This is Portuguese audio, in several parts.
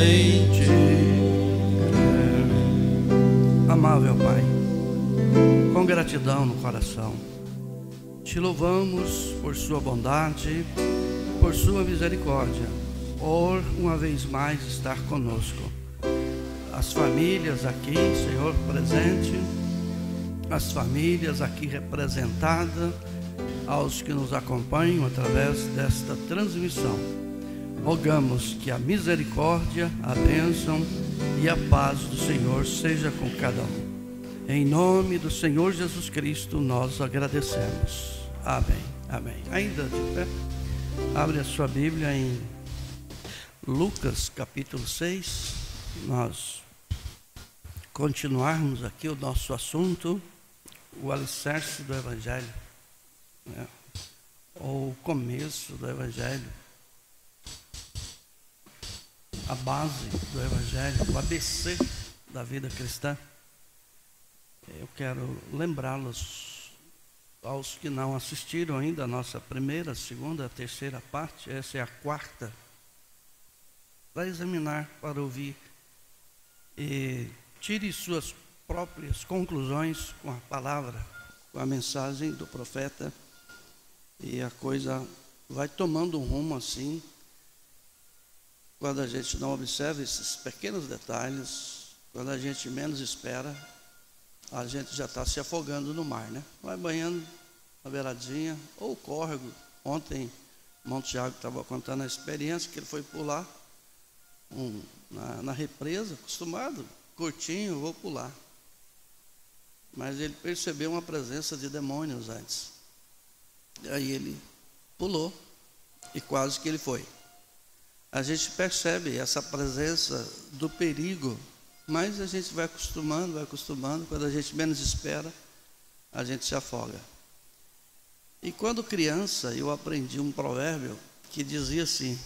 crer. Amável Pai, com gratidão no coração, te louvamos por Sua bondade, por Sua misericórdia, por uma vez mais estar conosco. As famílias aqui, Senhor, presente, as famílias aqui representadas, aos que nos acompanham através desta transmissão. Rogamos que a misericórdia, a bênção e a paz do Senhor seja com cada um. Em nome do Senhor Jesus Cristo, nós agradecemos. Amém. Amém. Ainda de pé, abre a sua Bíblia em Lucas capítulo 6. Nós continuarmos aqui o nosso assunto, o alicerce do Evangelho né? ou o começo do Evangelho, a base do Evangelho, o ABC da vida cristã. Eu quero lembrá-los aos que não assistiram ainda a nossa primeira, segunda, terceira parte, essa é a quarta, para examinar, para ouvir e tire suas próprias conclusões com a palavra, com a mensagem do profeta e a coisa vai tomando um rumo assim, quando a gente não observa esses pequenos detalhes, quando a gente menos espera, a gente já está se afogando no mar, né? Vai banhando na beiradinha, ou córrego. Ontem, Monte Tiago estava contando a experiência que ele foi pular um, na, na represa, acostumado, curtinho, vou pular. Mas ele percebeu uma presença de demônios antes. Aí ele pulou e quase que ele foi. A gente percebe essa presença do perigo, mas a gente vai acostumando, vai acostumando, quando a gente menos espera, a gente se afoga. E quando criança, eu aprendi um provérbio que dizia assim: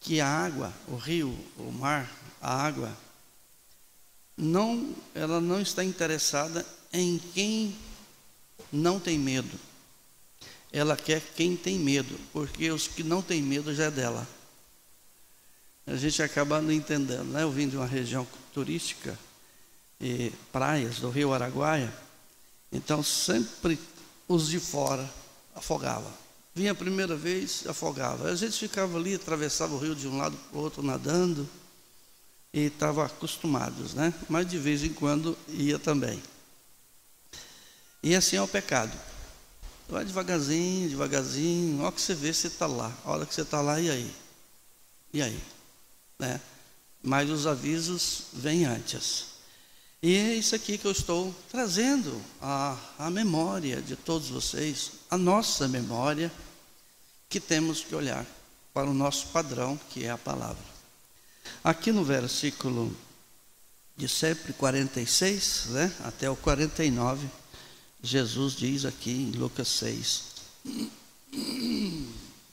que a água, o rio, o mar, a água, não, ela não está interessada em quem não tem medo ela quer quem tem medo, porque os que não têm medo já é dela. A gente acaba não entendendo, né? Eu vim de uma região turística, e praias do Rio Araguaia, então sempre os de fora afogavam. Vinha a primeira vez, afogava. A gente ficava ali, atravessava o rio de um lado para o outro nadando e estava acostumados, né? Mas de vez em quando ia também. E assim é o pecado. Vai devagarzinho, devagarzinho. Olha que você vê, você está lá. A hora que você está lá, e aí? E aí? Né? Mas os avisos vêm antes. E é isso aqui que eu estou trazendo a, a memória de todos vocês, a nossa memória, que temos que olhar para o nosso padrão, que é a palavra. Aqui no versículo de sempre 46, né, até o 49, Jesus diz aqui em Lucas 6.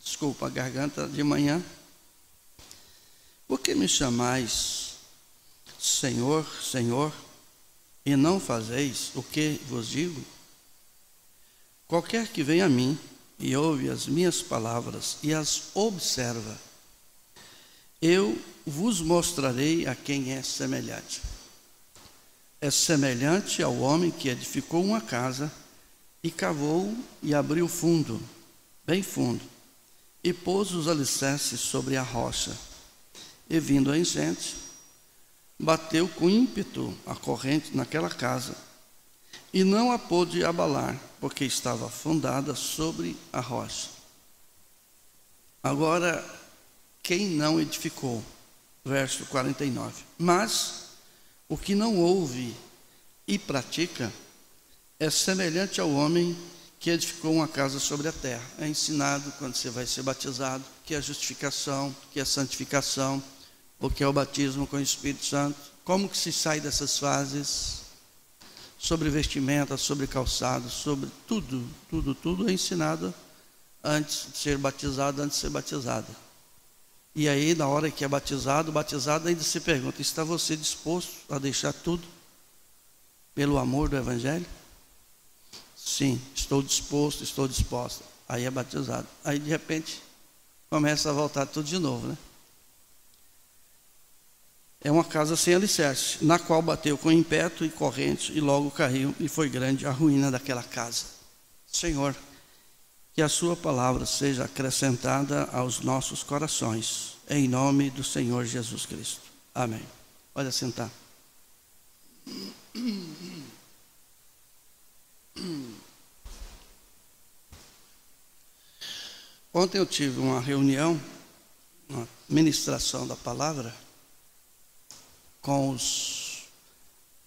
Desculpa a garganta de manhã. Por que me chamais Senhor, Senhor, e não fazeis o que vos digo? Qualquer que venha a mim e ouve as minhas palavras e as observa, eu vos mostrarei a quem é semelhante é semelhante ao homem que edificou uma casa e cavou e abriu fundo, bem fundo, e pôs os alicerces sobre a rocha. E vindo a enchente, bateu com ímpeto a corrente naquela casa, e não a pôde abalar, porque estava fundada sobre a rocha. Agora, quem não edificou? Verso 49. Mas o que não ouve e pratica é semelhante ao homem que edificou uma casa sobre a terra. É ensinado quando você vai ser batizado que é a justificação, que é a santificação, o que é o batismo com o Espírito Santo. Como que se sai dessas fases? Sobre vestimenta, sobre calçado, sobre tudo, tudo, tudo é ensinado antes de ser batizado, antes de ser batizado. E aí, na hora que é batizado, batizado ainda se pergunta: está você disposto a deixar tudo pelo amor do Evangelho? Sim, estou disposto, estou disposta. Aí é batizado. Aí, de repente, começa a voltar tudo de novo, né? é uma casa sem alicerce, na qual bateu com impeto e corrente, e logo caiu, e foi grande a ruína daquela casa. Senhor, que a Sua palavra seja acrescentada aos nossos corações, em nome do Senhor Jesus Cristo. Amém. Pode sentar. Ontem eu tive uma reunião, uma ministração da palavra, com os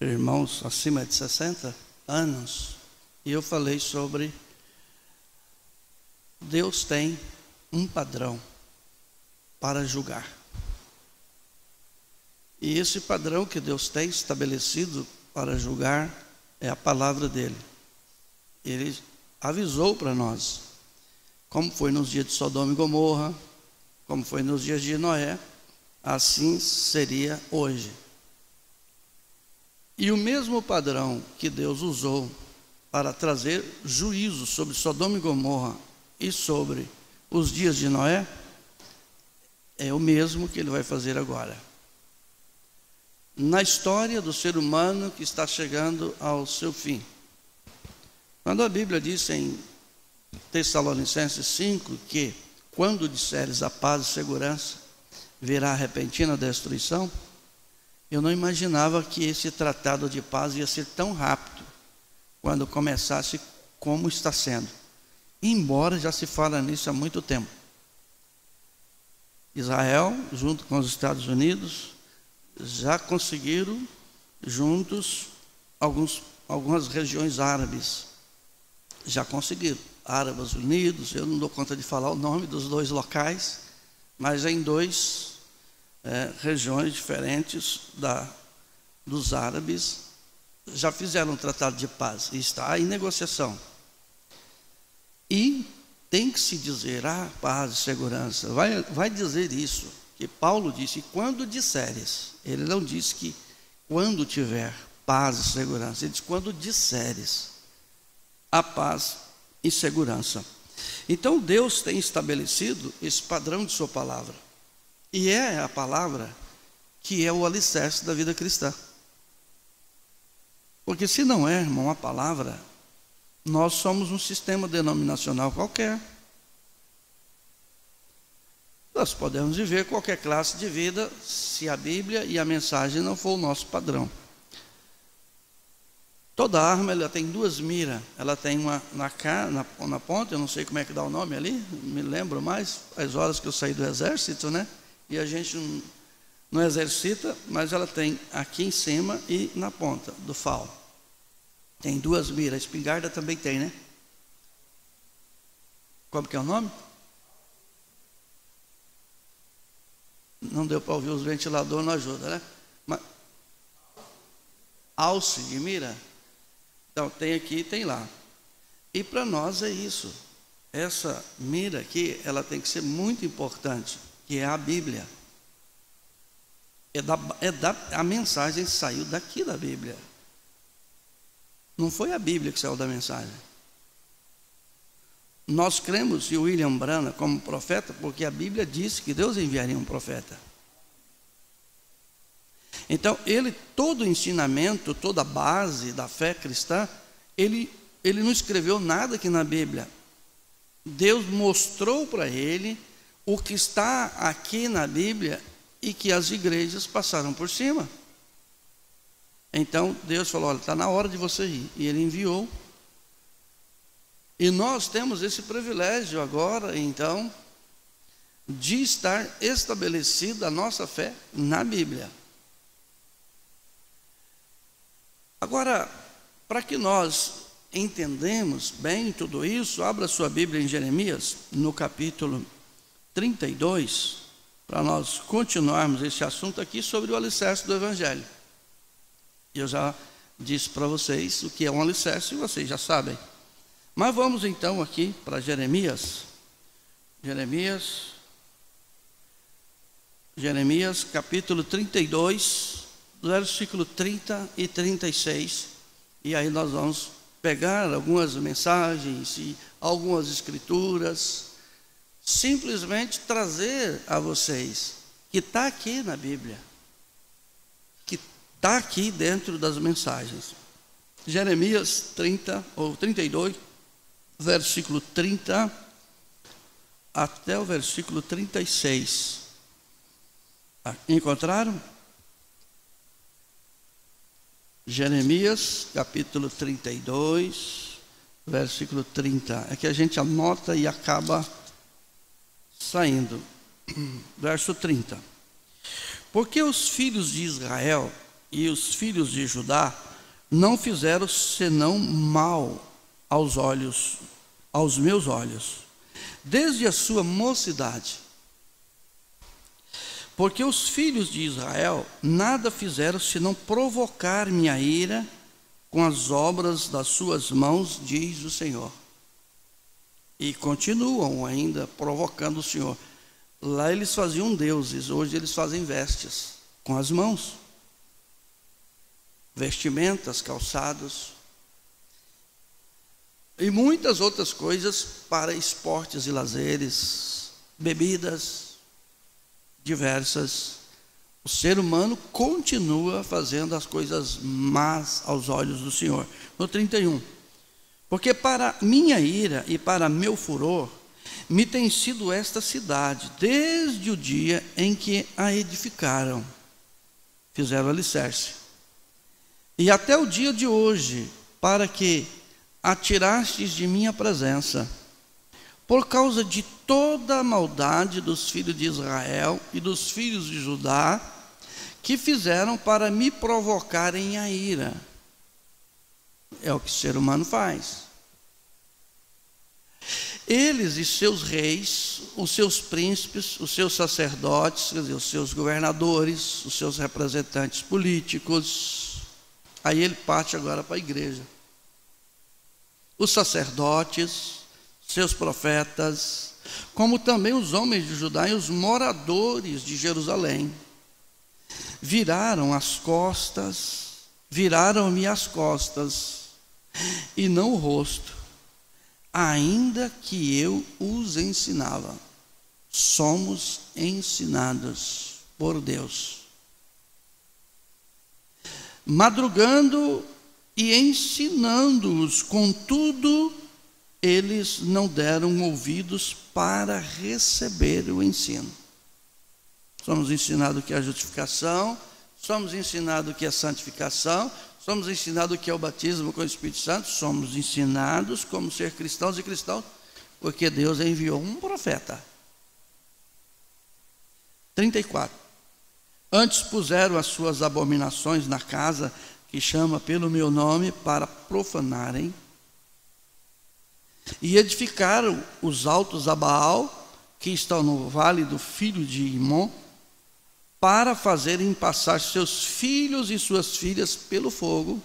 irmãos acima de 60 anos, e eu falei sobre Deus tem um padrão para julgar. E esse padrão que Deus tem estabelecido para julgar é a palavra dele. Ele avisou para nós, como foi nos dias de Sodoma e Gomorra, como foi nos dias de Noé, assim seria hoje. E o mesmo padrão que Deus usou para trazer juízo sobre Sodoma e Gomorra e sobre os dias de Noé, é o mesmo que ele vai fazer agora. Na história do ser humano que está chegando ao seu fim. Quando a Bíblia diz em Tessalonicenses 5 que quando disseres a paz e segurança, virá a repentina destruição, eu não imaginava que esse tratado de paz ia ser tão rápido quando começasse como está sendo. Embora já se fala nisso há muito tempo. Israel, junto com os Estados Unidos, já conseguiram juntos alguns, algumas regiões árabes. Já conseguiram. Árabes Unidos, eu não dou conta de falar o nome dos dois locais, mas em dois é, regiões diferentes da, dos árabes já fizeram um tratado de paz e está em negociação. E tem que se dizer, ah, paz e segurança. Vai, vai dizer isso, que Paulo disse, quando disseres. Ele não disse que quando tiver paz e segurança. Ele disse, quando disseres a paz e segurança. Então Deus tem estabelecido esse padrão de sua palavra. E é a palavra que é o alicerce da vida cristã. Porque se não é, irmão, a palavra, nós somos um sistema denominacional qualquer. Nós podemos viver qualquer classe de vida se a Bíblia e a mensagem não for o nosso padrão. Toda arma ela tem duas miras. Ela tem uma na, na, na ponta, eu não sei como é que dá o nome ali, me lembro mais, as horas que eu saí do exército, né? E a gente não, não exercita, mas ela tem aqui em cima e na ponta do fal. Tem duas miras, a espingarda também tem, né? Como que é o nome? Não deu para ouvir os ventiladores, não ajuda, né? Mas, alce de mira? Então, tem aqui e tem lá. E para nós é isso. Essa mira aqui, ela tem que ser muito importante, que é a Bíblia. É da, é da, a mensagem saiu daqui da Bíblia. Não foi a Bíblia que saiu da mensagem. Nós cremos em William Branham como profeta porque a Bíblia disse que Deus enviaria um profeta. Então, ele, todo o ensinamento, toda a base da fé cristã, ele, ele não escreveu nada aqui na Bíblia. Deus mostrou para ele o que está aqui na Bíblia e que as igrejas passaram por cima. Então Deus falou: olha, está na hora de você ir. E ele enviou. E nós temos esse privilégio agora, então, de estar estabelecida a nossa fé na Bíblia. Agora, para que nós entendemos bem tudo isso, abra sua Bíblia em Jeremias, no capítulo 32, para nós continuarmos esse assunto aqui sobre o alicerce do Evangelho. Eu já disse para vocês o que é um alicerce e vocês já sabem. Mas vamos então aqui para Jeremias. Jeremias. Jeremias capítulo 32, versículo 30 e 36. E aí nós vamos pegar algumas mensagens e algumas escrituras, simplesmente trazer a vocês que está aqui na Bíblia que está aqui dentro das mensagens. Jeremias 30 ou 32, versículo 30 até o versículo 36. Ah, encontraram? Jeremias, capítulo 32, versículo 30. É que a gente anota e acaba saindo. Verso 30. Porque os filhos de Israel e os filhos de Judá não fizeram senão mal aos olhos, aos meus olhos, desde a sua mocidade. Porque os filhos de Israel nada fizeram senão provocar minha ira com as obras das suas mãos, diz o Senhor. E continuam ainda provocando o Senhor. Lá eles faziam deuses, hoje eles fazem vestes com as mãos. Vestimentas, calçados. E muitas outras coisas para esportes e lazeres, bebidas diversas. O ser humano continua fazendo as coisas más aos olhos do Senhor. No 31. Porque para minha ira e para meu furor, me tem sido esta cidade, desde o dia em que a edificaram, fizeram alicerce, e até o dia de hoje, para que a tirastes de minha presença, por causa de toda a maldade dos filhos de Israel e dos filhos de Judá, que fizeram para me provocarem a ira. É o que o ser humano faz. Eles e seus reis, os seus príncipes, os seus sacerdotes, quer dizer, os seus governadores, os seus representantes políticos. Aí ele parte agora para a igreja. Os sacerdotes, seus profetas, como também os homens de Judá e os moradores de Jerusalém, viraram as costas, viraram-me as costas, e não o rosto ainda que eu os ensinava. Somos ensinados por Deus. Madrugando e ensinando-os, contudo, eles não deram ouvidos para receber o ensino. Somos ensinados que é a justificação, somos ensinados que é a santificação, Somos ensinados que é o batismo com o Espírito Santo, somos ensinados como ser cristãos e cristãos, porque Deus enviou um profeta. 34. Antes puseram as suas abominações na casa que chama pelo meu nome para profanarem, e edificaram os altos a Baal, que estão no vale do filho de Imon, para fazerem passar seus filhos e suas filhas pelo fogo.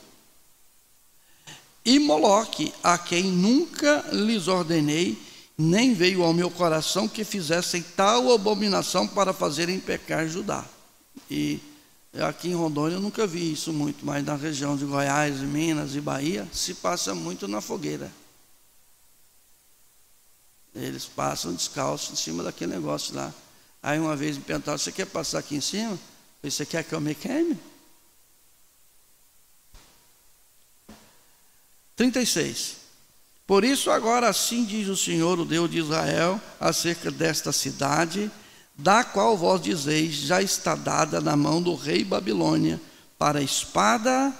E Moloque, a quem nunca lhes ordenei, nem veio ao meu coração que fizessem tal abominação para fazerem pecar Judá. E aqui em Rondônia eu nunca vi isso muito, mas na região de Goiás, Minas e Bahia se passa muito na fogueira. Eles passam descalços em cima daquele negócio lá. Aí uma vez me perguntaram: Você quer passar aqui em cima? Você quer que eu me queime? 36. Por isso, agora assim diz o Senhor, o Deus de Israel, acerca desta cidade, da qual vós dizeis, já está dada na mão do rei Babilônia, para a espada,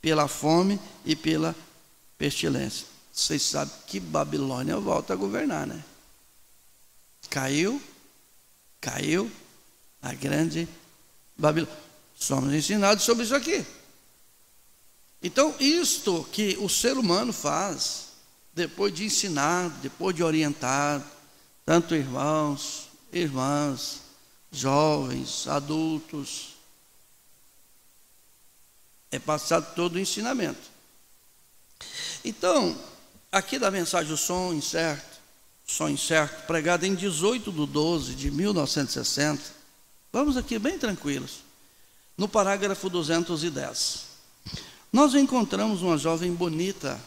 pela fome e pela pestilência. Vocês sabem que Babilônia volta a governar, né? Caiu, caiu a grande Babilônia. Somos ensinados sobre isso aqui. Então, isto que o ser humano faz, depois de ensinar, depois de orientar, tanto irmãos, irmãs, jovens, adultos, é passado todo o ensinamento. Então, aqui da mensagem o som incerto, sonho certo, pregado em 18 de 12 de 1960. Vamos aqui bem tranquilos. No parágrafo 210. Nós encontramos uma jovem bonita,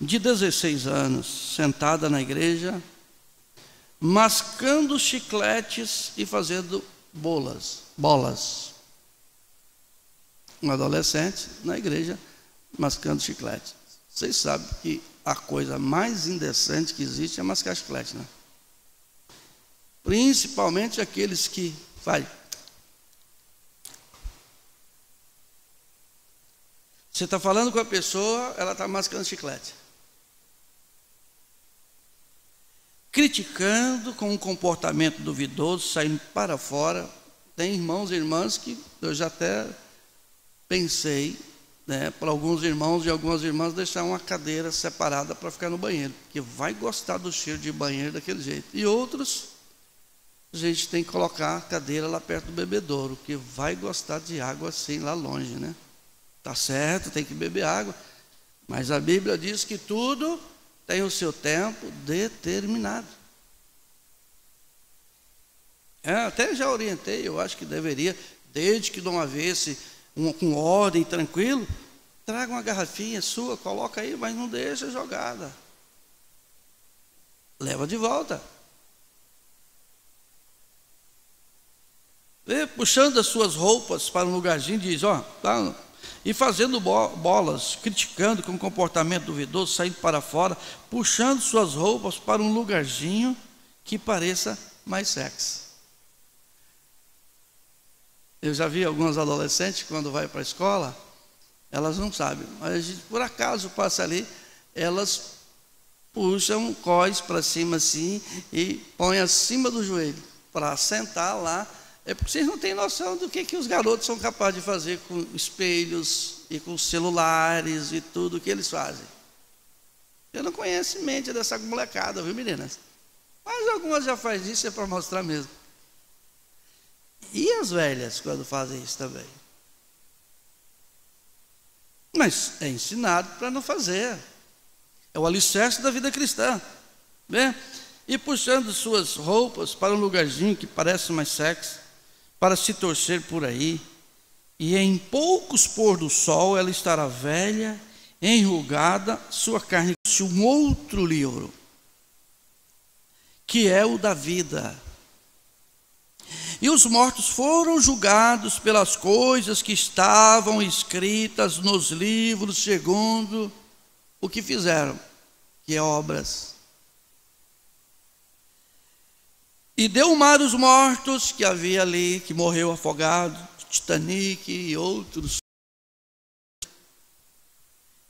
de 16 anos, sentada na igreja, mascando chicletes e fazendo bolas, bolas. um adolescente na igreja mascando chiclete. Vocês sabem que a coisa mais indecente que existe é mascar chiclete, né? Principalmente aqueles que fazem. Você está falando com a pessoa, ela está mascando chiclete. Criticando com um comportamento duvidoso, saindo para fora. Tem irmãos e irmãs que eu já até pensei né, para alguns irmãos e algumas irmãs deixar uma cadeira separada para ficar no banheiro, porque vai gostar do cheiro de banheiro daquele jeito. E outros, a gente tem que colocar a cadeira lá perto do bebedouro, que vai gostar de água assim lá longe, né? Tá certo, tem que beber água, mas a Bíblia diz que tudo tem o seu tempo determinado. É, até já orientei, eu acho que deveria, desde que uma vez com ordem, tranquilo, traga uma garrafinha sua, coloca aí, mas não deixa jogada. Leva de volta. E, puxando as suas roupas para um lugarzinho, diz, ó, tá, e fazendo bolas, criticando com comportamento duvidoso, saindo para fora, puxando suas roupas para um lugarzinho que pareça mais sexy. Eu já vi alguns adolescentes quando vai para a escola, elas não sabem, mas a gente, por acaso passa ali, elas puxam cós para cima assim e põem acima do joelho para sentar lá. É porque vocês não têm noção do que, que os garotos são capazes de fazer com espelhos e com celulares e tudo que eles fazem. Eu não conheço mente dessa molecada, viu, meninas? Mas algumas já fazem isso é para mostrar mesmo. E as velhas quando fazem isso também? Mas é ensinado para não fazer. É o alicerce da vida cristã. Né? E puxando suas roupas para um lugarzinho que parece mais sexy, para se torcer por aí. E em poucos pôr do sol ela estará velha, enrugada, sua carne se um outro livro, que é o da vida e os mortos foram julgados pelas coisas que estavam escritas nos livros, segundo o que fizeram, que é obras. E deu o mar os mortos que havia ali, que morreu afogado, Titanic e outros.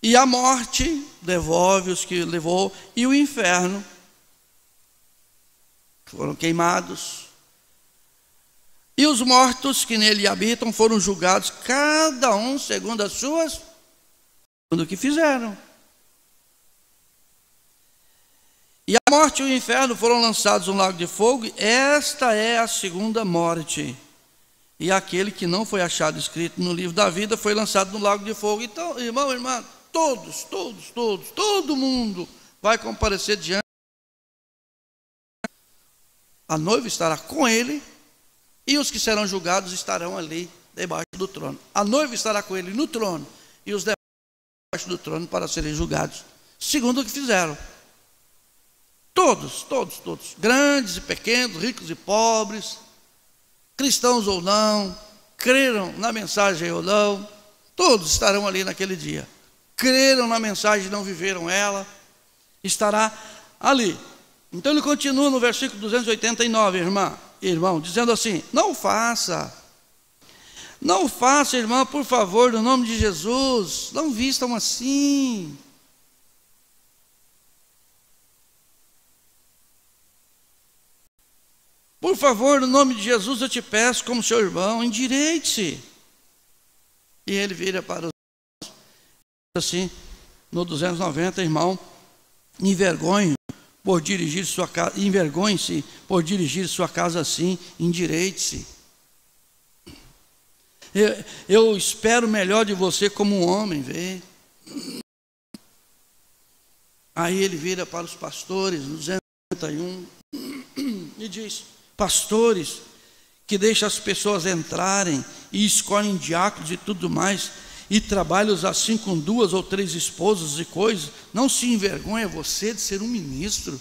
E a morte devolve os que levou, e o inferno foram queimados e os mortos que nele habitam foram julgados, cada um segundo as suas, segundo o que fizeram. E a morte e o inferno foram lançados no lago de fogo, esta é a segunda morte. E aquele que não foi achado escrito no livro da vida foi lançado no lago de fogo. Então, irmão, irmã, todos, todos, todos, todo mundo vai comparecer diante. A noiva estará com ele e os que serão julgados estarão ali debaixo do trono. A noiva estará com ele no trono, e os debaixo do trono para serem julgados, segundo o que fizeram. Todos, todos, todos, grandes e pequenos, ricos e pobres, cristãos ou não, creram na mensagem ou não, todos estarão ali naquele dia. Creram na mensagem e não viveram ela, estará ali. Então ele continua no versículo 289, irmã irmão, dizendo assim: não faça. Não faça, irmã, por favor, no nome de Jesus. Não vistam assim. Por favor, no nome de Jesus, eu te peço, como seu irmão, endireite-se. E ele vira para os assim, no 290, irmão, envergonhe por dirigir sua casa, envergonhe-se por dirigir sua casa assim, endireite-se. Eu, eu, espero melhor de você como um homem, vê. Aí ele vira para os pastores, no 291, e diz: Pastores, que deixam as pessoas entrarem e escolhem diáconos e tudo mais, e trabalhos assim com duas ou três esposas e coisas, não se envergonha você de ser um ministro.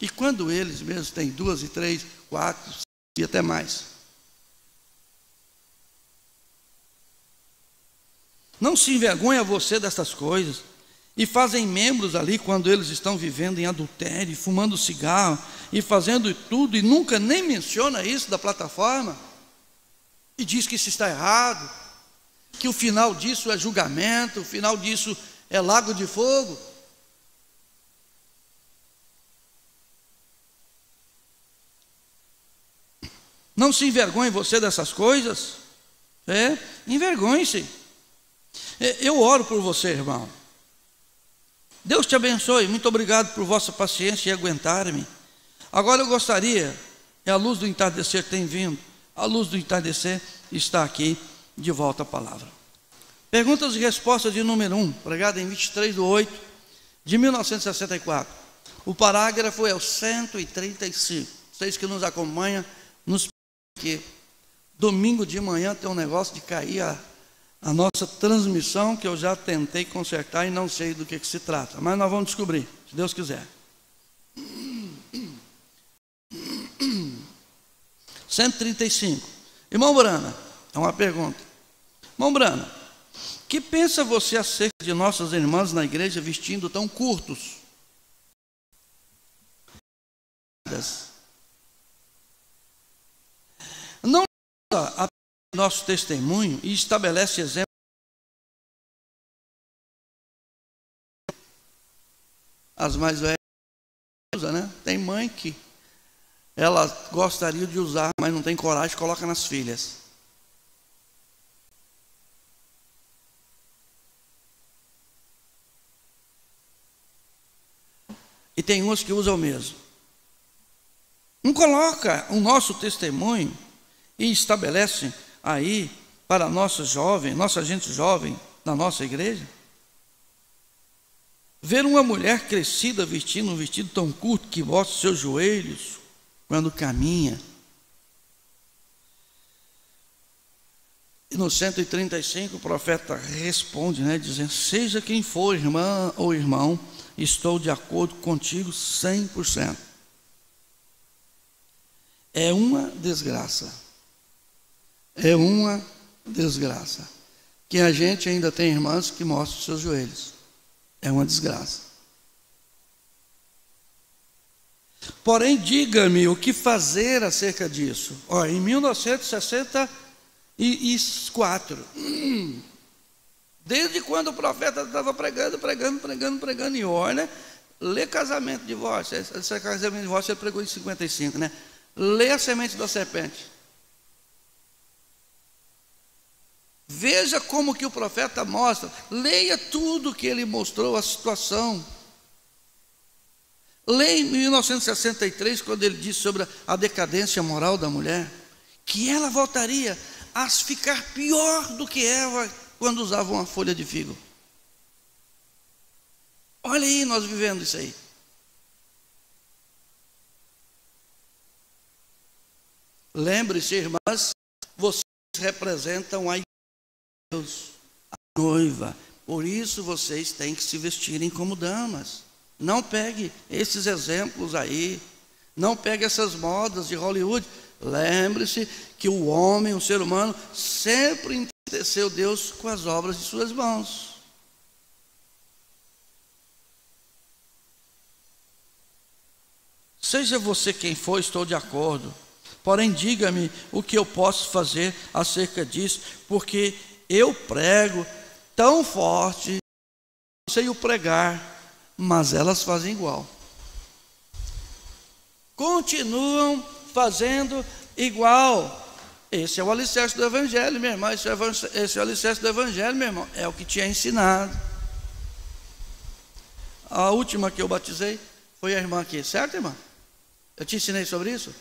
E quando eles mesmos têm duas e três, quatro e até mais. Não se envergonha você dessas coisas. E fazem membros ali quando eles estão vivendo em adultério, fumando cigarro e fazendo tudo, e nunca nem menciona isso da plataforma. E diz que isso está errado, que o final disso é julgamento, o final disso é lago de fogo. Não se envergonhe você dessas coisas. É, envergonhe-se. É, eu oro por você, irmão. Deus te abençoe. Muito obrigado por vossa paciência e aguentar-me. Agora eu gostaria, é a luz do entardecer tem vindo. A luz do entardecer está aqui de volta à palavra. Perguntas e respostas de número 1, pregada em 23 de 8 de 1964. O parágrafo é o 135. Vocês que nos acompanham, nos que domingo de manhã tem um negócio de cair a, a nossa transmissão que eu já tentei consertar e não sei do que, que se trata, mas nós vamos descobrir, se Deus quiser. 135. Irmão Brana, é uma pergunta. Irmão Brana, que pensa você acerca de nossas irmãs na igreja vestindo tão curtos? Não a nosso testemunho e estabelece exemplo. As mais velhas né? Tem mãe que ela gostaria de usar, mas não tem coragem, coloca nas filhas. E tem umas que usam mesmo. Não coloca o nosso testemunho e estabelece aí para nossa jovem, nossa gente jovem na nossa igreja? Ver uma mulher crescida vestindo um vestido tão curto que mostra seus joelhos quando caminha. E no 135 o profeta responde, né, dizendo: Seja quem for, irmã ou irmão, estou de acordo contigo 100%. É uma desgraça é uma desgraça. Que a gente ainda tem irmãs que mostram os seus joelhos. É uma desgraça. Porém, diga-me o que fazer acerca disso. Ó, em 1964, desde quando o profeta estava pregando, pregando, pregando, pregando, e olha, lê casamento de divórcio. Esse casamento de divórcio ele pregou em 55, né? Lê a semente da serpente. Veja como que o profeta mostra, leia tudo que ele mostrou, a situação. Leia em 1963, quando ele disse sobre a decadência moral da mulher, que ela voltaria a ficar pior do que Eva quando usava uma folha de figo. Olha aí, nós vivendo isso aí. Lembre-se, irmãs, vocês representam a Deus, a noiva. Por isso vocês têm que se vestirem como damas. Não pegue esses exemplos aí. Não pegue essas modas de Hollywood. Lembre-se que o homem, o ser humano, sempre entristeceu Deus com as obras de suas mãos. Seja você quem for, estou de acordo. Porém, diga-me o que eu posso fazer acerca disso, porque eu prego tão forte, não sei o pregar, mas elas fazem igual. Continuam fazendo igual. Esse é o alicerce do Evangelho, meu irmão. Esse é, esse é o alicerce do Evangelho, meu irmão. É o que tinha ensinado. A última que eu batizei foi a irmã aqui, certo, irmã? Eu te ensinei sobre isso?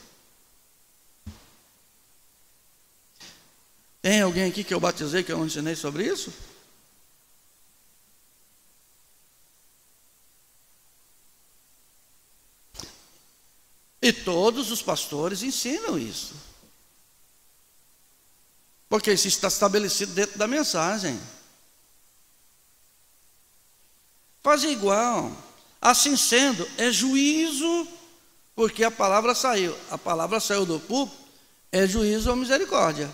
Tem alguém aqui que eu batizei que eu ensinei sobre isso? E todos os pastores ensinam isso. Porque isso está estabelecido dentro da mensagem. Fazer igual. Assim sendo, é juízo, porque a palavra saiu. A palavra saiu do púlpito, é juízo ou misericórdia.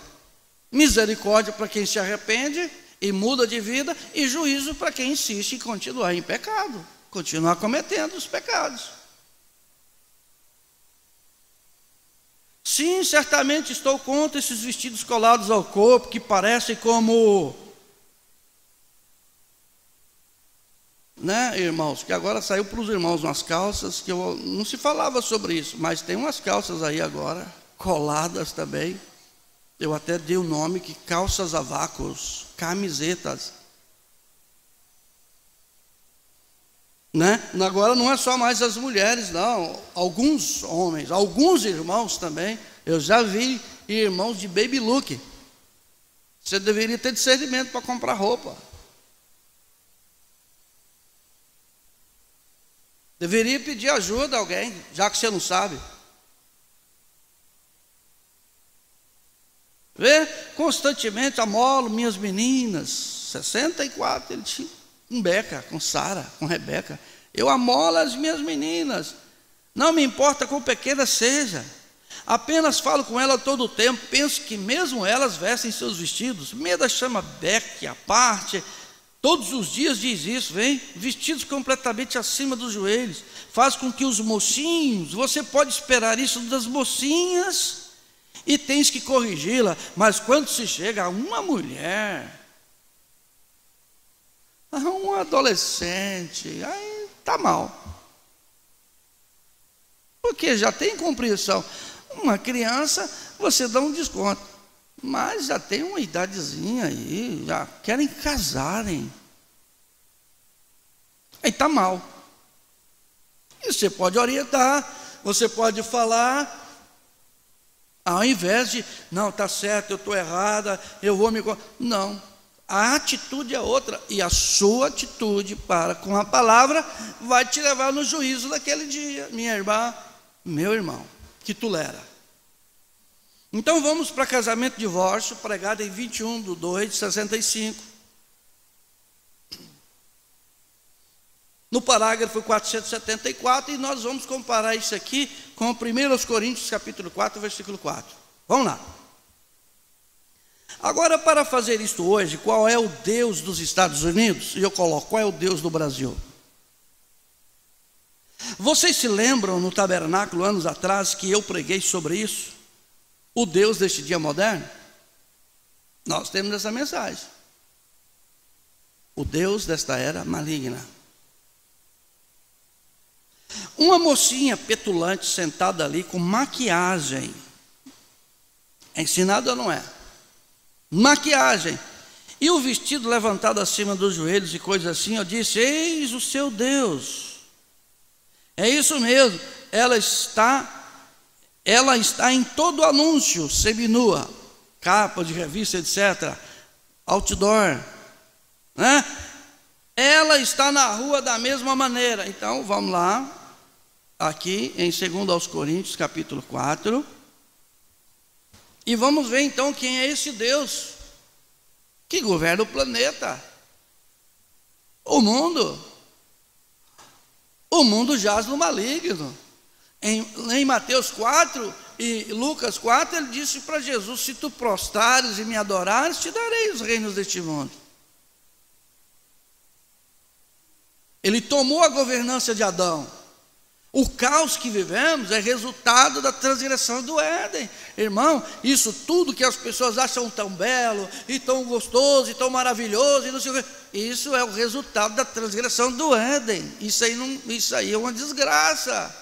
Misericórdia para quem se arrepende e muda de vida, e juízo para quem insiste em continuar em pecado, continuar cometendo os pecados. Sim, certamente estou contra esses vestidos colados ao corpo que parecem como. Né, irmãos? Que agora saiu para os irmãos umas calças que eu, não se falava sobre isso, mas tem umas calças aí agora, coladas também. Eu até dei o nome que calças a vácuos, camisetas. Né? Agora não é só mais as mulheres, não. Alguns homens, alguns irmãos também. Eu já vi irmãos de baby look. Você deveria ter discernimento para comprar roupa. Deveria pedir ajuda a alguém, já que você não sabe. Vê, constantemente amolo minhas meninas, 64, ele tinha com Beca, com Sara, com Rebeca. Eu amolo as minhas meninas. Não me importa quão pequena seja. Apenas falo com ela todo o tempo. Penso que mesmo elas vestem seus vestidos. Meda chama Beck à parte. Todos os dias diz isso, vem, vestidos completamente acima dos joelhos. Faz com que os mocinhos, você pode esperar isso das mocinhas e tens que corrigi-la. Mas quando se chega a uma mulher, um adolescente, aí está mal. Porque já tem compreensão. Uma criança, você dá um desconto. Mas já tem uma idadezinha aí, já querem casarem. Aí está mal. E você pode orientar, você pode falar, ao invés de, não, está certo, eu estou errada, eu vou me. Não. A atitude é outra, e a sua atitude para com a palavra vai te levar no juízo daquele dia, minha irmã, meu irmão, que tu lera. Então vamos para casamento e divórcio, pregado em 21 de 2 de 65. No parágrafo 474, e nós vamos comparar isso aqui com 1 Coríntios capítulo 4, versículo 4. Vamos lá. Agora, para fazer isto hoje, qual é o Deus dos Estados Unidos? E eu coloco, qual é o Deus do Brasil? Vocês se lembram no tabernáculo, anos atrás, que eu preguei sobre isso? O Deus deste dia moderno? Nós temos essa mensagem. O Deus desta era maligna. Uma mocinha petulante sentada ali com maquiagem. É ensinado ou não é? Maquiagem. E o vestido levantado acima dos joelhos e coisas assim, eu disse: Eis o seu Deus. É isso mesmo. Ela está ela está em todo anúncio, seminua, capa de revista, etc. Outdoor, né? Ela está na rua da mesma maneira. Então, vamos lá, aqui em 2 aos Coríntios, capítulo 4. E vamos ver então quem é esse Deus que governa o planeta, o mundo. O mundo jaz no maligno. Em, em Mateus 4 e Lucas 4, ele disse para Jesus: Se tu prostrares e me adorares, te darei os reinos deste mundo. Ele tomou a governança de Adão. O caos que vivemos é resultado da transgressão do Éden. Irmão, isso tudo que as pessoas acham tão belo, e tão gostoso, e tão maravilhoso, e não sei o que, isso é o resultado da transgressão do Éden. Isso aí, não, isso aí é uma desgraça.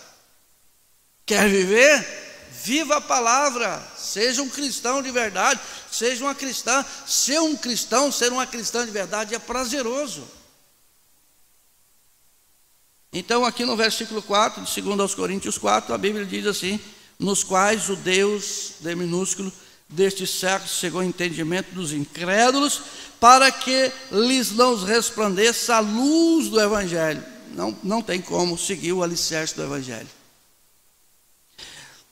Quer viver? Viva a palavra, seja um cristão de verdade, seja uma cristã. Ser um cristão, ser uma cristã de verdade é prazeroso. Então, aqui no versículo 4, de 2 aos Coríntios 4, a Bíblia diz assim: Nos quais o Deus, de minúsculo, deste século chegou ao entendimento dos incrédulos, para que lhes não resplandeça a luz do Evangelho. Não, não tem como seguir o alicerce do Evangelho.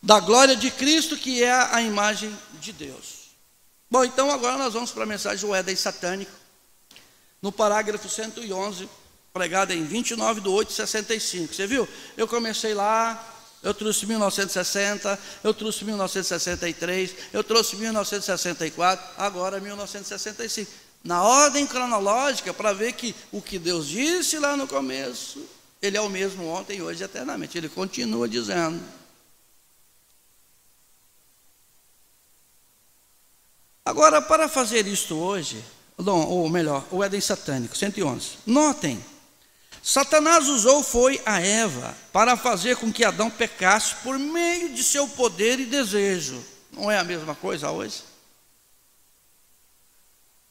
Da glória de Cristo, que é a imagem de Deus. Bom, então agora nós vamos para a mensagem do Éden satânico. No parágrafo 111, pregada em 29 de 8 de 65. Você viu? Eu comecei lá, eu trouxe 1960, eu trouxe 1963, eu trouxe 1964, agora 1965. na ordem cronológica, para ver que o que Deus disse lá no começo, Ele é o mesmo ontem, hoje e eternamente. Ele continua dizendo. Agora, para fazer isto hoje, ou melhor, o Éden satânico, 111. Notem, Satanás usou foi a Eva para fazer com que Adão pecasse por meio de seu poder e desejo. Não é a mesma coisa hoje?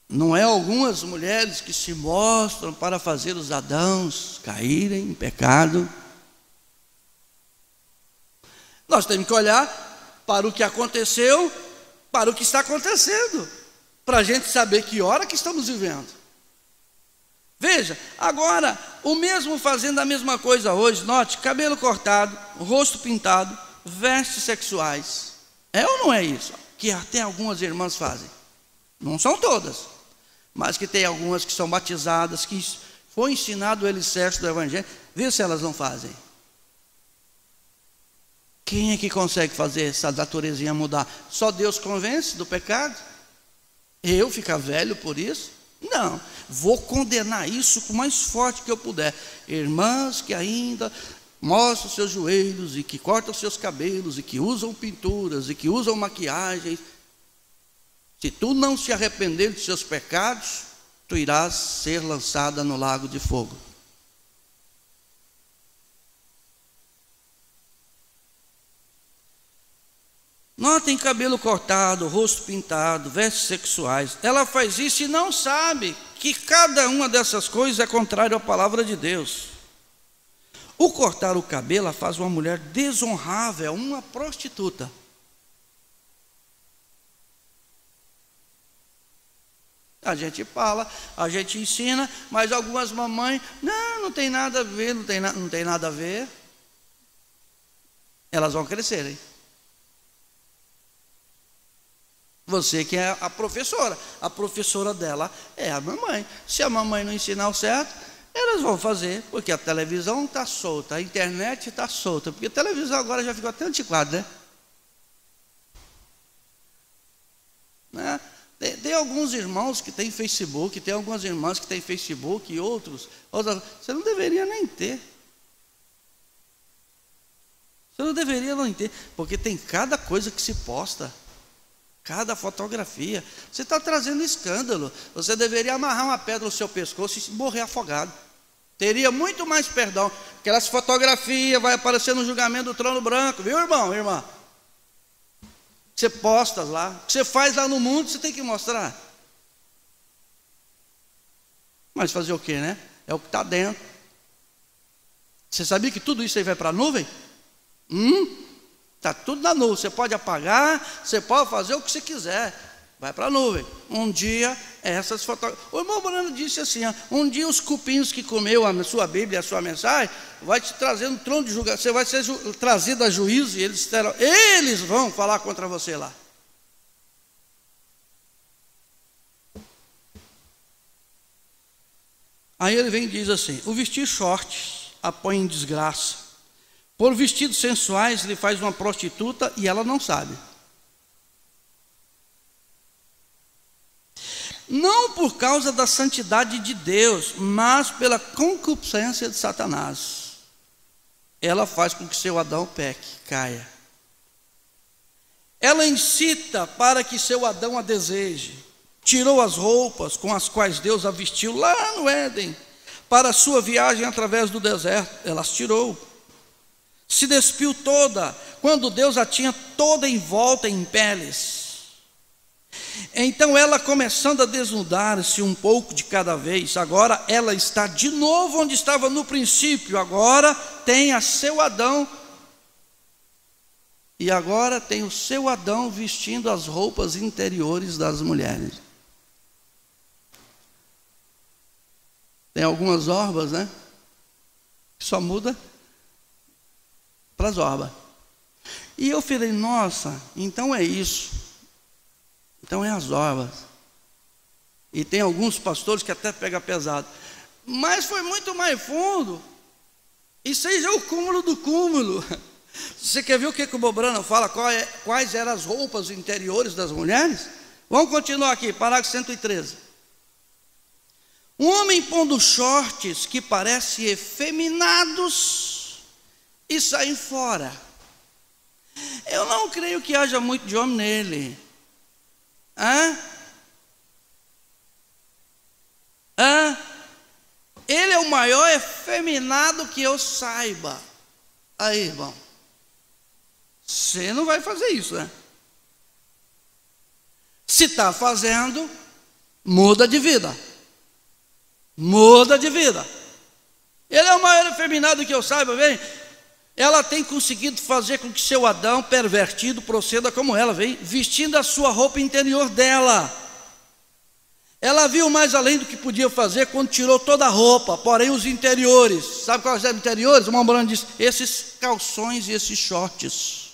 Não é algumas mulheres que se mostram para fazer os Adãos caírem em pecado? Nós temos que olhar para o que aconteceu para o que está acontecendo, para a gente saber que hora que estamos vivendo. Veja, agora, o mesmo fazendo a mesma coisa hoje, note, cabelo cortado, rosto pintado, vestes sexuais. É ou não é isso? Que até algumas irmãs fazem. Não são todas, mas que tem algumas que são batizadas, que foi ensinado o alicerce do Evangelho. Vê se elas não fazem. Quem é que consegue fazer essa naturezinha mudar? Só Deus convence do pecado? Eu ficar velho por isso? Não, vou condenar isso com o mais forte que eu puder. Irmãs que ainda mostram seus joelhos e que cortam seus cabelos e que usam pinturas e que usam maquiagem. Se tu não se arrepender dos seus pecados, tu irás ser lançada no lago de fogo. Notem cabelo cortado, rosto pintado, vestes sexuais. Ela faz isso e não sabe que cada uma dessas coisas é contrário à palavra de Deus. O cortar o cabelo faz uma mulher desonrável, uma prostituta. A gente fala, a gente ensina, mas algumas mamães, não, não tem nada a ver, não tem, não tem nada a ver. Elas vão crescer, hein? Você que é a professora. A professora dela é a mamãe. Se a mamãe não ensinar o certo, elas vão fazer, porque a televisão está solta, a internet está solta, porque a televisão agora já ficou até antiquada, né? né? Tem, tem, alguns irmãos que têm Facebook, tem algumas irmãs que têm Facebook e outros, outros. Você não deveria nem ter. Você não deveria nem ter, porque tem cada coisa que se posta cada fotografia. Você está trazendo escândalo. Você deveria amarrar uma pedra no seu pescoço e morrer afogado. Teria muito mais perdão. Aquelas fotografias vai aparecer no julgamento do trono branco, viu, irmão, irmã? Você posta lá. Que você faz lá no mundo, você tem que mostrar. Mas fazer o que, né? É o que está dentro. Você sabia que tudo isso aí vai para a nuvem? Hum? Está tudo na nuvem. Você pode apagar, você pode fazer o que você quiser. Vai para a nuvem. Um dia, essas fotografias. O irmão Bruno disse assim: ó, um dia os cupins que comeu a sua Bíblia, a sua mensagem, vai te trazer um trono de julgamento. Você vai ser trazido a juízo e eles, terão, eles vão falar contra você lá. Aí ele vem e diz assim: o vestir shorts a põe em desgraça por vestidos sensuais, ele faz uma prostituta e ela não sabe. Não por causa da santidade de Deus, mas pela concupiscência de Satanás. Ela faz com que seu Adão peque, caia. Ela incita para que seu Adão a deseje. Tirou as roupas com as quais Deus a vestiu lá no Éden, para sua viagem através do deserto. Ela as tirou se despiu toda, quando Deus a tinha toda em volta em peles. Então ela começando a desnudar-se um pouco de cada vez, agora ela está de novo onde estava no princípio, agora tem a seu Adão, e agora tem o seu Adão vestindo as roupas interiores das mulheres. Tem algumas orbas, né? Só muda para as orbas. E eu falei, nossa, então é isso. Então é as orbas. E tem alguns pastores que até pega pesado. Mas foi muito mais fundo. Aí já é o cúmulo do cúmulo. Você quer ver o que, que o Bobrano fala? É, quais eram as roupas interiores das mulheres? Vamos continuar aqui, parágrafo 113. Um homem pondo shorts que parecem efeminados e saem fora. Eu não creio que haja muito de homem nele. Hã? Hã? Ele é o maior efeminado que eu saiba. Aí, irmão. Você não vai fazer isso, né? Se está fazendo, muda de vida. Muda de vida. Ele é o maior efeminado que eu saiba, vem. Ela tem conseguido fazer com que seu Adão pervertido proceda como ela, vem, vestindo a sua roupa interior dela. Ela viu mais além do que podia fazer quando tirou toda a roupa, porém os interiores, sabe quais eram os interiores? O Mambrano disse: esses calções e esses shorts.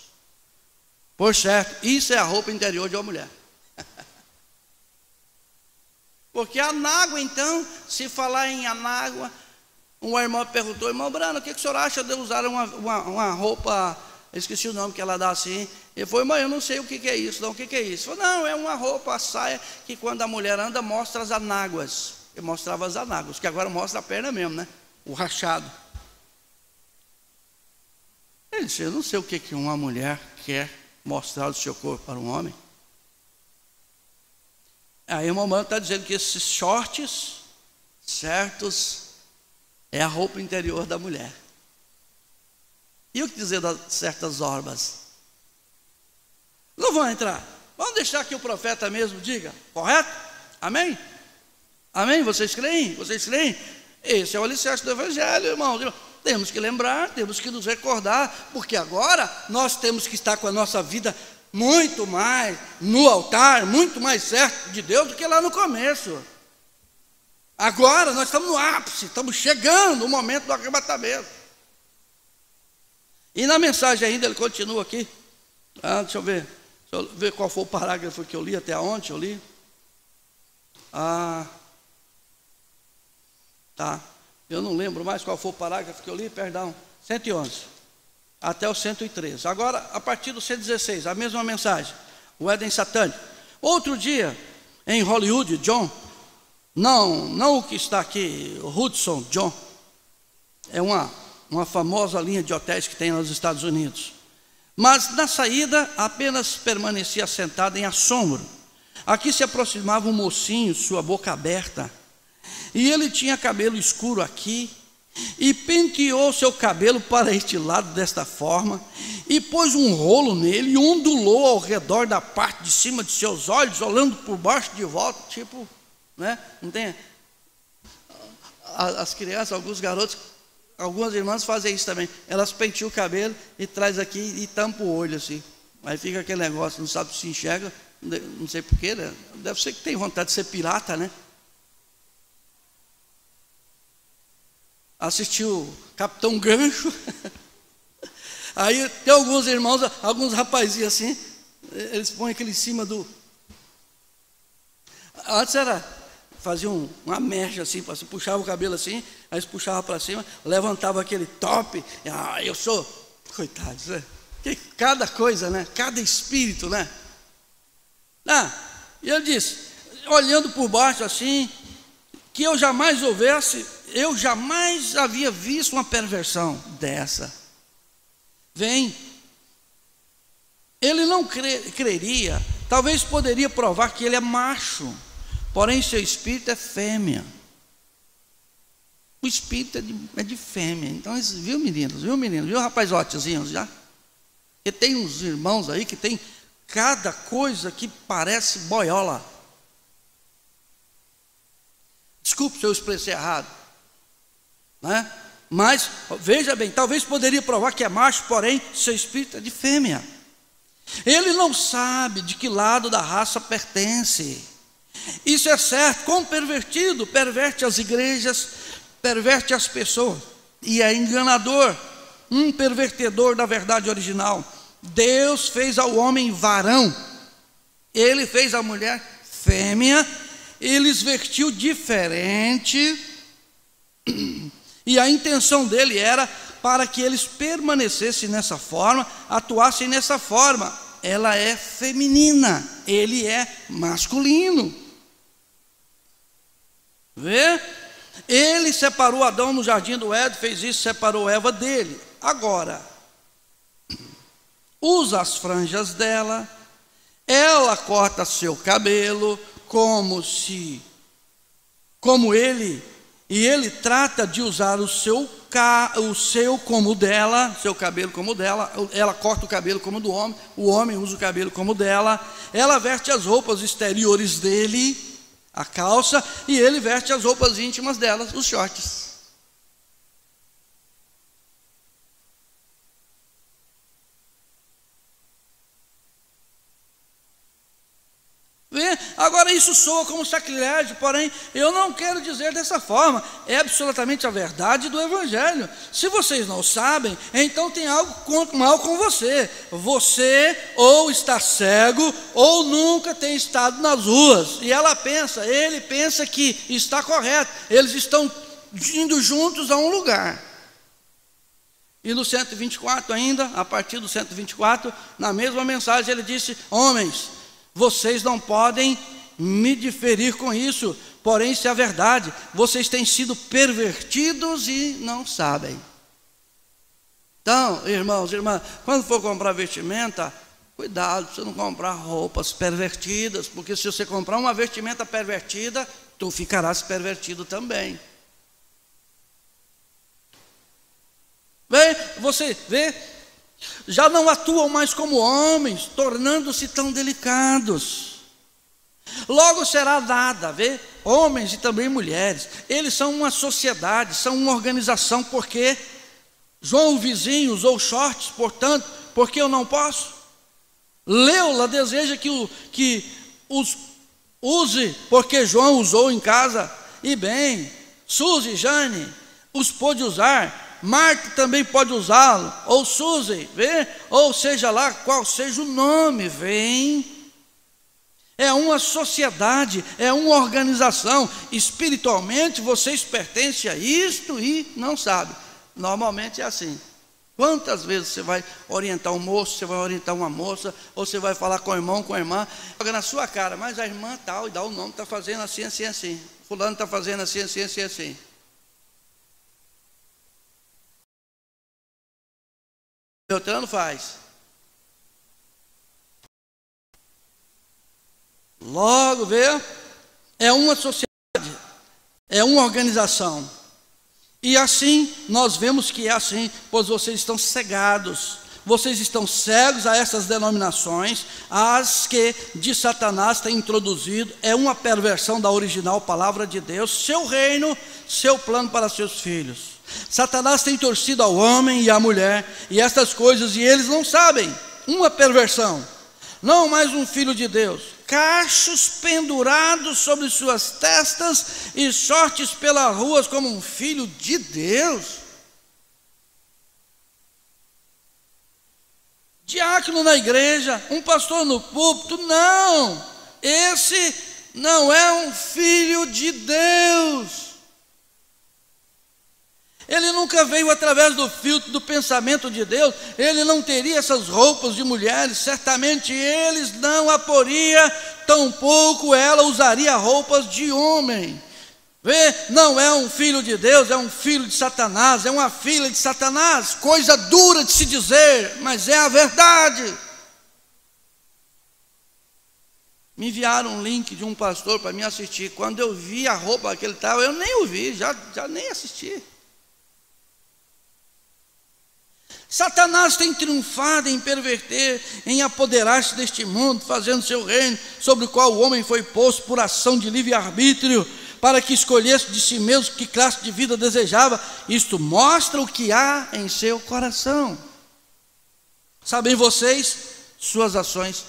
Por certo, isso é a roupa interior de uma mulher. Porque a anágua, então, se falar em anágua, uma irmã perguntou, irmão Brano, o que, que o senhor acha de usar uma, uma, uma roupa, esqueci o nome que ela dá assim. Ele falou, irmão, eu não sei o que, que é isso, não, o que, que é isso? Falou, não, é uma roupa, a saia, que quando a mulher anda, mostra as anáguas. Ele mostrava as anáguas, que agora mostra a perna mesmo, né? O rachado. Ele disse, eu não sei o que, que uma mulher quer mostrar do seu corpo para um homem. Aí o mamãe está dizendo que esses shorts certos é a roupa interior da mulher. E o que dizer das certas orbas? Não vão entrar. Vamos deixar que o profeta mesmo diga, correto? Amém? Amém? Vocês creem? Vocês creem? Esse é o alicerce do Evangelho, irmãos. Temos que lembrar, temos que nos recordar, porque agora nós temos que estar com a nossa vida muito mais no altar, muito mais certo de Deus do que lá no começo. Agora nós estamos no ápice, estamos chegando no momento do arrebatamento. E na mensagem ainda ele continua aqui. Ah, deixa eu ver. Deixa eu ver qual foi o parágrafo que eu li, até onde eu li. Ah, tá. Eu não lembro mais qual foi o parágrafo que eu li, perdão. 111 até o 113. Agora, a partir do 116, a mesma mensagem. O Éden satânico. Outro dia, em Hollywood, John, não, não o que está aqui, Hudson John, é uma, uma famosa linha de hotéis que tem nos Estados Unidos. Mas na saída apenas permanecia sentado em assombro. Aqui se aproximava um mocinho, sua boca aberta, e ele tinha cabelo escuro aqui e penteou seu cabelo para este lado desta forma, e pôs um rolo nele e ondulou ao redor da parte de cima de seus olhos, olhando por baixo de volta, tipo, né? Não tem? As crianças, alguns garotos, algumas irmãs fazem isso também. Elas penteiam o cabelo e traz aqui e tampa o olho assim. Aí fica aquele negócio, não sabe se enxerga, não sei porquê, né? Deve ser que tem vontade de ser pirata, né? assistiu Capitão Gancho. Aí tem alguns irmãos, alguns rapazinhos assim, eles põem aquele em cima do. Antes era, faziam uma mecha assim, puxava o cabelo assim, aí eles puxavam para cima, levantava aquele top. Ah, eu sou. Coitados, né? Cada coisa, né? Cada espírito, né? Ah, e ele disse, olhando por baixo assim, que eu jamais houvesse eu jamais havia visto uma perversão dessa. Vem. Ele não cre, creria, talvez poderia provar que ele é macho, porém seu espírito é fêmea. O espírito é de, é de fêmea. Então, viu meninos, viu meninos, viu rapazotezinhos já? E tem uns irmãos aí que tem cada coisa que parece boiola. Desculpe se eu expressei errado. Né? Mas, veja bem, talvez poderia provar que é macho, porém, seu espírito é de fêmea. Ele não sabe de que lado da raça pertence. Isso é certo, como pervertido, perverte as igrejas, perverte as pessoas e é enganador, um pervertedor da verdade original. Deus fez ao homem varão, ele fez a mulher fêmea, ele os vestiu diferente e a intenção dele era para que eles permanecessem nessa forma, atuassem nessa forma. Ela é feminina, ele é masculino. Vê? Ele separou Adão no jardim do Éden, fez isso, separou Eva dele. Agora, usa as franjas dela, ela corta seu cabelo como se como ele e ele trata de usar o seu o seu como dela, seu cabelo como dela, ela corta o cabelo como do homem, o homem usa o cabelo como dela, ela veste as roupas exteriores dele, a calça, e ele veste as roupas íntimas delas, os shorts. Vê? Agora isso soa como sacrilégio, porém eu não quero dizer dessa forma. É absolutamente a verdade do Evangelho. Se vocês não sabem, então tem algo mal com você. Você ou está cego ou nunca tem estado nas ruas. E ela pensa, ele pensa que está correto. Eles estão indo juntos a um lugar. E no 124 ainda, a partir do 124, na mesma mensagem ele disse: Homens, vocês não podem me diferir com isso, porém, isso é a verdade. Vocês têm sido pervertidos e não sabem. Então, irmãos, irmãs, quando for comprar vestimenta, cuidado para você não comprar roupas pervertidas, porque se você comprar uma vestimenta pervertida, tu ficarás pervertido também. Vê, você vê já não atuam mais como homens, tornando-se tão delicados. Logo será dada, vê? Homens e também mulheres. Eles são uma sociedade, são uma organização, porque João o vizinho usou shorts, portanto, porque eu não posso? Leula deseja que, o, que os use, porque João usou em casa, e bem, Suzy Jane os pôde usar, Marta também pode usá-lo, ou Suzy, vê? Ou seja lá qual seja o nome, vem. É uma sociedade, é uma organização. Espiritualmente vocês pertencem a isto e não sabem. Normalmente é assim. Quantas vezes você vai orientar um moço, você vai orientar uma moça, ou você vai falar com o irmão, com a irmã, joga na sua cara, mas a irmã tal, e dá o nome, está fazendo assim, assim, assim. Fulano está fazendo assim, assim, assim, assim. Beltrano faz. Logo, vê, é uma sociedade, é uma organização. E assim nós vemos que é assim, pois vocês estão cegados. Vocês estão cegos a essas denominações, as que de Satanás tem introduzido, é uma perversão da original palavra de Deus, seu reino, seu plano para seus filhos. Satanás tem torcido ao homem e à mulher, e estas coisas, e eles não sabem. Uma perversão, não mais um filho de Deus, cachos pendurados sobre suas testas e sortes pelas ruas como um filho de Deus. Diácono na igreja, um pastor no púlpito, não, esse não é um filho de Deus. Ele nunca veio através do filtro do pensamento de Deus, ele não teria essas roupas de mulheres, certamente eles não a poria, tampouco ela usaria roupas de homem. Vê, não é um filho de Deus, é um filho de Satanás, é uma filha de Satanás, coisa dura de se dizer, mas é a verdade. Me enviaram um link de um pastor para me assistir. Quando eu vi a roupa que ele estava, eu nem ouvi, já, já nem assisti. Satanás tem triunfado em perverter, em apoderar-se deste mundo, fazendo seu reino, sobre o qual o homem foi posto por ação de livre-arbítrio, para que escolhesse de si mesmo que classe de vida desejava. Isto mostra o que há em seu coração. Sabem vocês, suas ações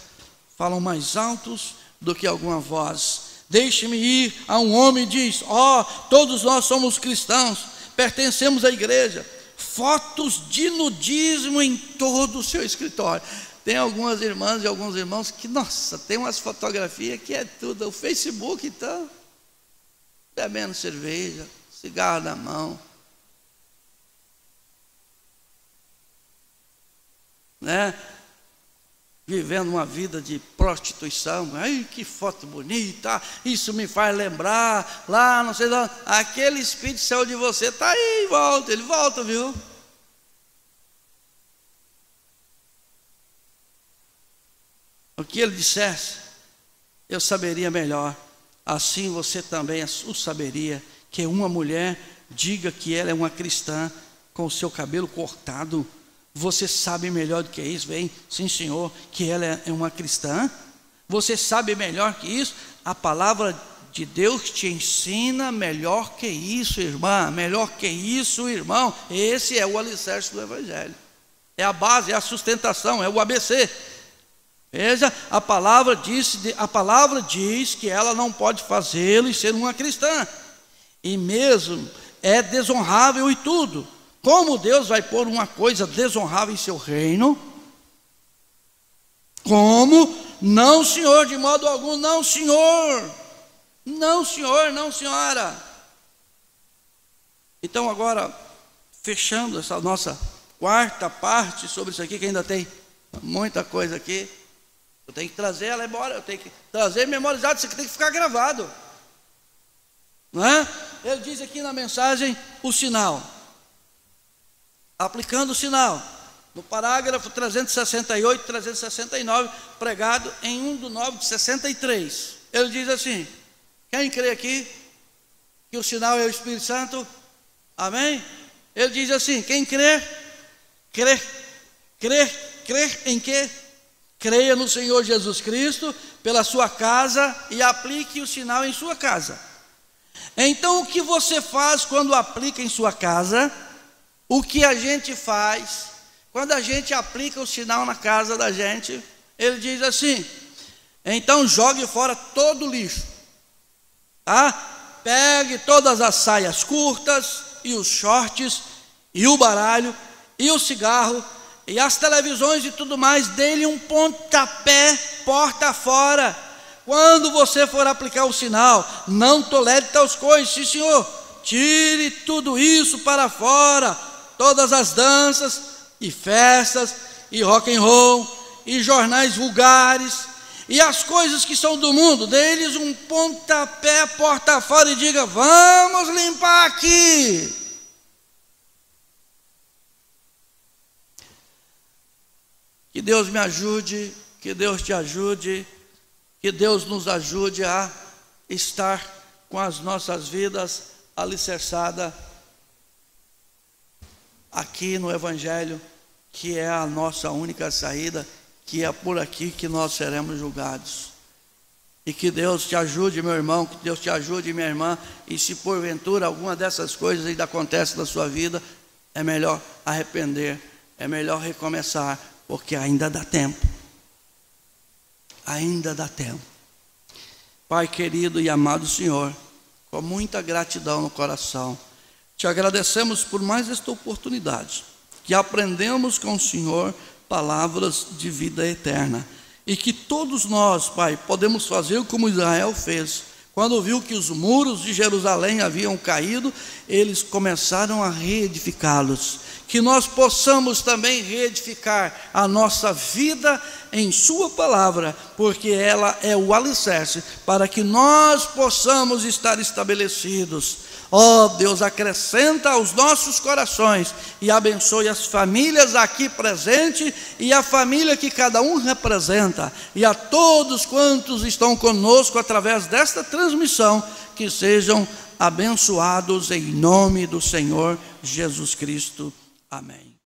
falam mais altos do que alguma voz. Deixe-me ir a um homem e diz: Ó, oh, todos nós somos cristãos, pertencemos à igreja fotos de nudismo em todo o seu escritório. Tem algumas irmãs e alguns irmãos que, nossa, tem umas fotografias que é tudo. O Facebook, então, bebendo cerveja, cigarro na mão. Né? Vivendo uma vida de prostituição. Ai, que foto bonita! Isso me faz lembrar lá, não sei lá. Aquele espírito saiu de você, está aí, volta, ele volta, viu? O que ele dissesse, eu saberia melhor. Assim você também o saberia que uma mulher diga que ela é uma cristã com o seu cabelo cortado você sabe melhor do que isso, vem, sim senhor, que ela é uma cristã. Você sabe melhor que isso. A palavra de Deus te ensina melhor que isso, irmã, melhor que isso, irmão. Esse é o alicerce do Evangelho. É a base, é a sustentação, é o ABC. Veja, a palavra diz, a palavra diz que ela não pode fazê-lo e ser uma cristã. E mesmo é desonrável e tudo. Como Deus vai pôr uma coisa desonrável em seu reino? Como? Não, senhor, de modo algum, não, senhor. Não, senhor, não, senhora. Então, agora, fechando essa nossa quarta parte sobre isso aqui, que ainda tem muita coisa aqui. Eu tenho que trazer ela embora, eu tenho que trazer memorizado, isso aqui tem que ficar gravado. Não é? Ele diz aqui na mensagem o sinal aplicando o sinal. No parágrafo 368 e 369, pregado em 1 de 9 de 63. Ele diz assim: Quem crê aqui que o sinal é o Espírito Santo? Amém? Ele diz assim: Quem crê, crê, crê, crê em quê? Creia no Senhor Jesus Cristo pela sua casa e aplique o sinal em sua casa. Então, o que você faz quando aplica em sua casa? O que a gente faz quando a gente aplica o sinal na casa da gente? Ele diz assim: então jogue fora todo o lixo, tá? Pegue todas as saias curtas e os shorts e o baralho e o cigarro e as televisões e tudo mais, dê-lhe um pontapé porta fora. Quando você for aplicar o sinal, não tolere tais coisas, sim senhor. Tire tudo isso para fora todas as danças e festas e rock and roll e jornais vulgares e as coisas que são do mundo, deles um pontapé porta fora e diga: "Vamos limpar aqui". Que Deus me ajude, que Deus te ajude, que Deus nos ajude a estar com as nossas vidas alicerçadas aqui no Evangelho, que é a nossa única saída, que é por aqui que nós seremos julgados. E que Deus te ajude, meu irmão, que Deus te ajude, minha irmã, e se porventura alguma dessas coisas ainda acontece na sua vida, é melhor arrepender, é melhor recomeçar, porque ainda dá tempo. Ainda dá tempo. Pai querido e amado Senhor, com muita gratidão no coração, te agradecemos por mais esta oportunidade, que aprendemos com o Senhor palavras de vida eterna. E que todos nós, Pai, podemos fazer como Israel fez. Quando viu que os muros de Jerusalém haviam caído, eles começaram a reedificá-los. Que nós possamos também reedificar a nossa vida em Sua palavra, porque ela é o alicerce para que nós possamos estar estabelecidos Ó oh, Deus, acrescenta aos nossos corações e abençoe as famílias aqui presentes e a família que cada um representa, e a todos quantos estão conosco através desta transmissão, que sejam abençoados em nome do Senhor Jesus Cristo. Amém.